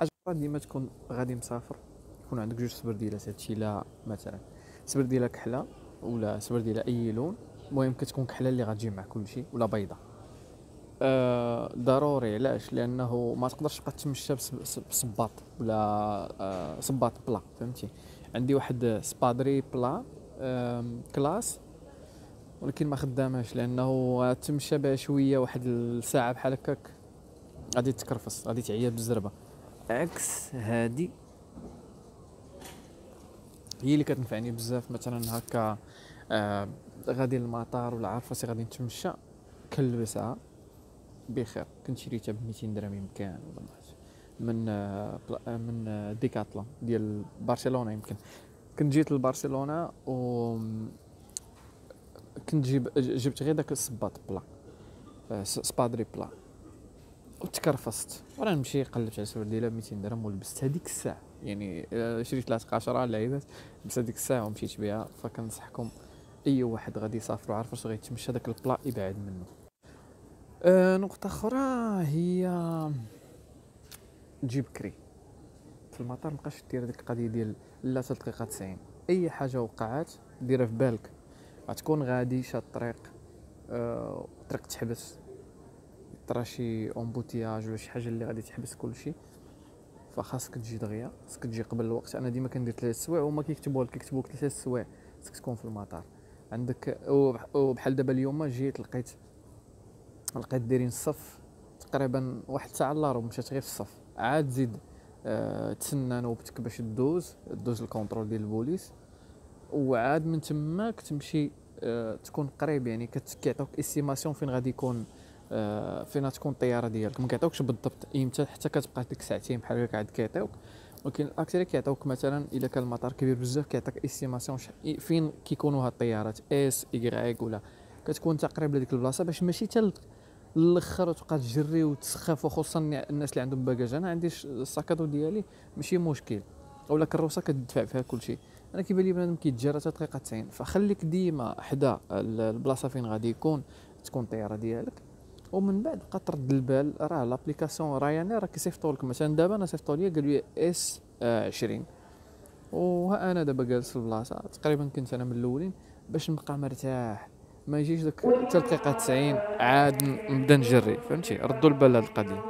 حاجة أخرى ديما تكون غادي مسافر يكون عندك جوج سبرديلات هادشي لا مثلا. سبرديله كحلة ولا سبرديله أي لون المهم كتكون كحلة اللي غتجي مع كلشي ولا بيضة. آه ضروري علاش؟ لأنه ما تقدرش تبقى تمشى بصباط ولا آه صباط بلا فهمتي؟ عندي واحد سبادري بلا آم، classe ولكن ما خداماش لأنه تمشى بها شوية واحد الساعة بحال هكاك غادي تكرفص غادي تعيا بالزربه عكس هادي. هي اللي كتنفعني بزاف. مثلا هكا آه غادي للمطار ولا عارف راسي غادي نتمشى كنلبسها بخير كنت شريتها ب 200 درهم يمكن ولا. من آه آه، من آه، ديكاتلون ديال برشلونة يمكن. كنت جيت لبرشلونة و كنت جيب جبت غير داك الصباط بلا آه، سبادري بلا. وتكرفصت. وأنا نمشي قلبت على سبرديله ب 200 درهم ولبست هذيك الساعة. يعني آه، شريت ثلاث عشرة لعيبات لبست هذيك الساعة ومشيت بها. فكنصحكم أي واحد غادي يسافر وعارف واش غيتمشى داك البلا يبعد منه. آه نقطة أخرى هي تجي بكري في المطار مبقاش دير ديك القضية ديال لا حتى دقيقة 90 أي حاجة وقعات ديرها في بالك. غتكون غادي شاد الطريق آه الطريق تحبس. طرا شي embouteillage ولا شي حاجة اللي غادي تحبس كلشي. فخاصك تجي دغيا خاصك تجي قبل الوقت. أنا ديما كندير ثلاث سوايع وهما كيكتبوا لك كيكتبوا لك ثلاث سوايع. خاصك تكون في المطار. عندك وبح- وبحال دابا اليوم جيت لقيت لقيت دايرين الصف تقريبا واحد ساعة الا ربع مشات غير في الصف. عاد زيد آه تسنى نوبتك باش دوز دوز ال contrôle ديال البوليس. وعاد من تماك تمشي آه تكون قريب يعني كيعطوك estimation فين غادي يكون فين غتكون الطيارة ديالك. ما كيعطوكش بالضبط إمتى حتى كتبقى ديك ساعتين بحال هكا عاد كيعطيوك. ولكن الاكثر كيعطوك مثلا إلا كان المطار كبير بزاف كيعطيك estimation فين كيكونوا هاد الطيارات X Y ولا. كتكون انت قريب لديك البلاصة باش ماشي حتى الآخر وتبقى تجري وتسخف وخصوصا الناس اللي عندهم bagages أنا عندي ال sac à dos ديالي ماشي مشكل أولا كروسة كتدفع فيها كلشي أنا كيبان لي بنادم كيتجرى حتى دقيقه 90 فخليك ديما حدا ال- البلاصة فين غادي يكون تكون الطيارة ديالك. ومن بعد بقى ترد البال. راه l'application Ryanair راه كيصيفطوا لك مثلا دابا أنا صيفطوا لي قالوا لي S 20 وها أنا دابا جالس في البلاصة. تقريبا كنت أنا من الأولين باش نبقى مرتاح. ما يجيش داك حتى دقيقه 90 عاد نبدأ نجري. فهمتي؟ ردوا البال هاد القضية.